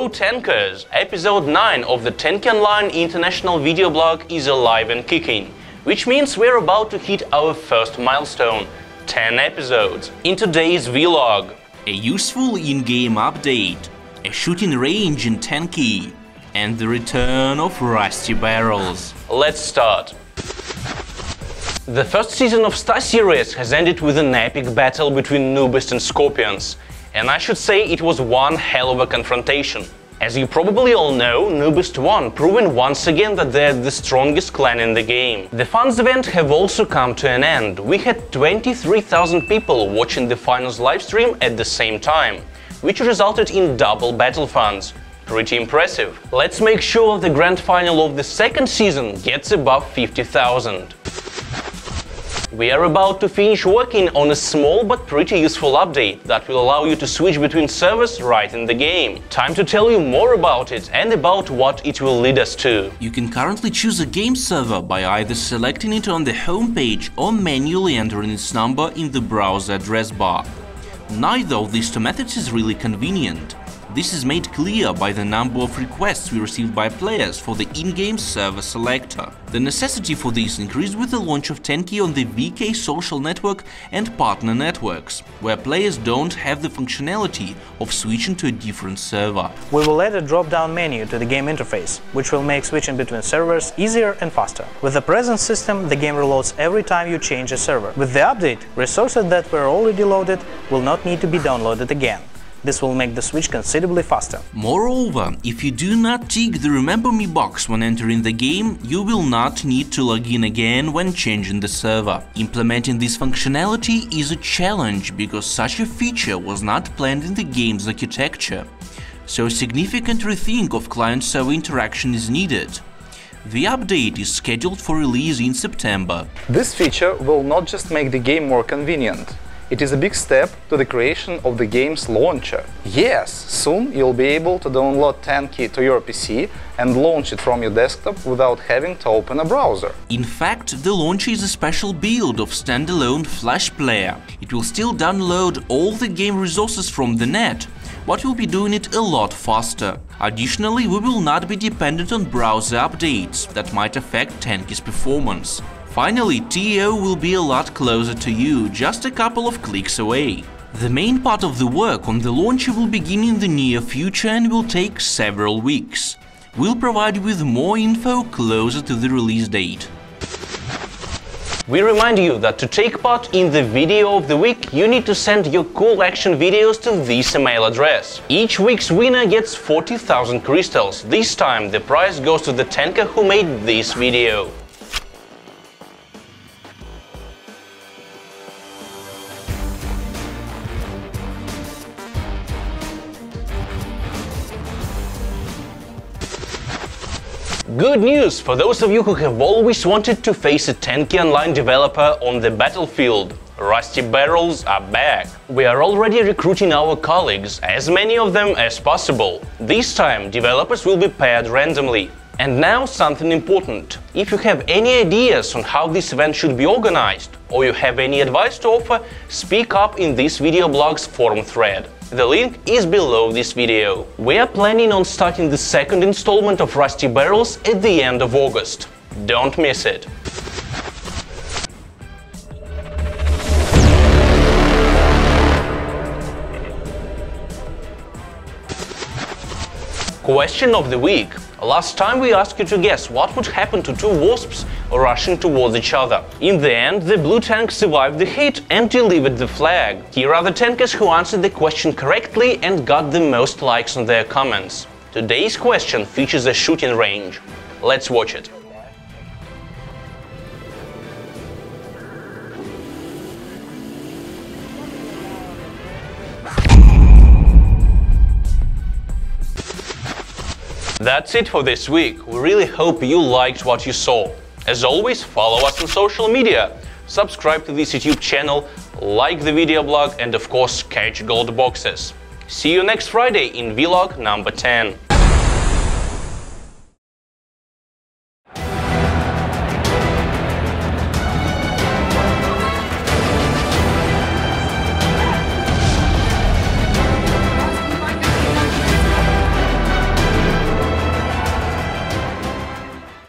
Hello Tankers! Episode 9 of the Tanki Online international video blog is alive and kicking, which means we're about to hit our first milestone 10 episodes. In today's vlog, a useful in-game update, a shooting range in Tanki, and the return of Rusty Barrels. Let's start. The first season of Star Series has ended with an epic battle between Nubist and Scorpions, and I should say it was one hell of a confrontation. As you probably all know, Nubist won, proving once again that they're the strongest clan in the game. The fans event have also come to an end. We had 23,000 people watching the finals livestream at the same time, which resulted in double battle funds. Pretty impressive. Let's make sure the grand final of the second season gets above 50,000. We are about to finish working on a small but pretty useful update that will allow you to switch between servers right in the game. Time to tell you more about it and about what it will lead us to. You can currently choose a game server by either selecting it on the homepage or manually entering its number in the browser address bar. Neither of these two methods is really convenient. This is made clear by the number of requests we received by players for the in-game server selector. The necessity for this increased with the launch of Tanki on the VK social network and partner networks, where players don't have the functionality of switching to a different server. We will add a drop-down menu to the game interface, which will make switching between servers easier and faster. With the present system, the game reloads every time you change a server. With the update, resources that were already loaded will not need to be downloaded again. This will make the switch considerably faster. Moreover, if you do not tick the Remember Me box when entering the game, you will not need to log in again when changing the server. Implementing this functionality is a challenge because such a feature was not planned in the game's architecture. So a significant rethink of client-server interaction is needed. The update is scheduled for release in September. This feature will not just make the game more convenient, it is a big step to the creation of the game's launcher. Yes, soon you'll be able to download Tanki to your PC and launch it from your desktop without having to open a browser. In fact, the launcher is a special build of standalone Flash player. It will still download all the game resources from the net, but will be doing it a lot faster. Additionally, we will not be dependent on browser updates that might affect Tanki's performance. Finally, TEO will be a lot closer to you, just a couple of clicks away. The main part of the work on the launcher will begin in the near future and will take several weeks. We'll provide you with more info closer to the release date. We remind you that to take part in the video of the week, you need to send your cool action videos to this email address. Each week's winner gets 40,000 crystals. This time the prize goes to the tanker who made this video. Good news for those of you who have always wanted to face a Tanki Online developer on the battlefield. Rusty Barrels are back. We are already recruiting our colleagues, as many of them as possible. This time, developers will be paired randomly. And now something important. If you have any ideas on how this event should be organized, or you have any advice to offer, speak up in this video blog's forum thread. The link is below this video. We are planning on starting the second installment of Rusty Barrels at the end of August. Don't miss it. Question of the week. Last time we asked you to guess what would happen to two wasps rushing towards each other. In the end, the blue tank survived the hit and delivered the flag. Here are the tankers who answered the question correctly and got the most likes on their comments. Today's question features a shooting range. Let's watch it. That's it for this week. We really hope you liked what you saw. As always, follow us on social media, subscribe to this YouTube channel, like the video blog and of course catch gold boxes. See you next Friday in vlog number 10.